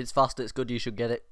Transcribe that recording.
It's fast. It's good. You should get it.